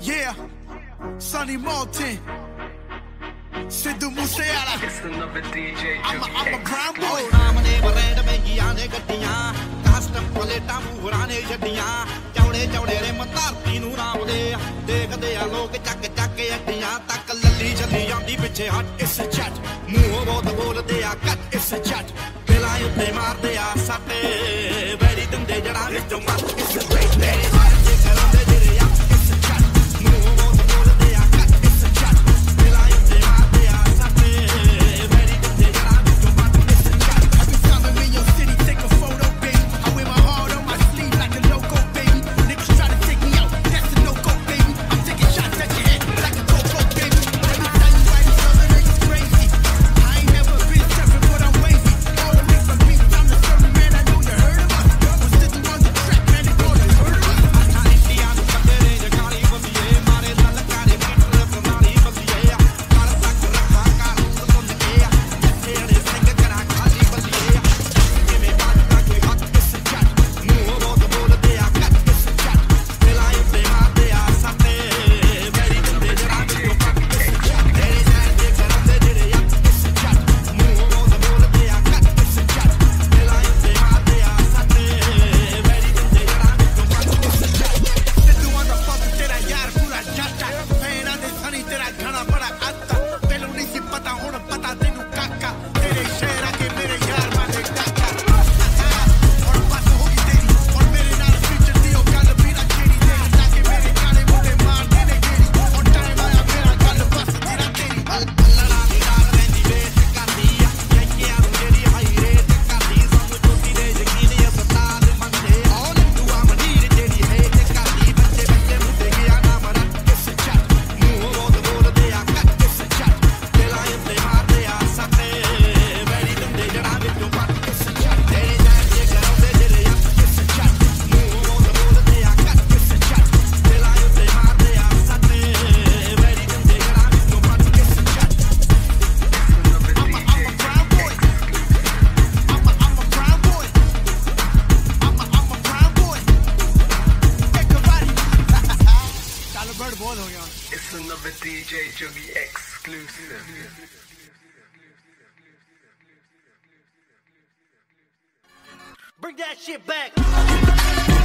Yeah, Sonny Martin. Sidhu मूसे वाला I'm a, I'm a brown boy सामने बरेड में गिया ने गड्डियाँ कस्टम प्लेटा मुहराने छड्डियाँ चौड़े चौड़े रे मतारती ਨੂੰ ਨਾਮ ਦੇ ਦੇਖਦੇ ਆ ਲੋਕ ਚੱਕ ਚੱਕ ਅੱਡੀਆਂ ਤੱਕ ਲੱਲੀ ਜੱਲੀ ਆਂਦੀ ਪਿੱਛੇ ਹਟ ਇਸ ਚੱਟ ਮੂੰਹ ਬਹੁਤ ਬੋਲਦੇ ਆ ਕੱਟ ਇਸ ਚੱਟ ਬਿਲਾਂ ਉੱਤੇ ਮਾਰਦੇ ਆ ਸਾਡੇ ਬੈਰੀ ਦਿੰਦੇ ਜੜਾ ਵਿੱਚ ਮੱਤ ਇਸ It's another DJ Juggy exclusive. Bring that shit back.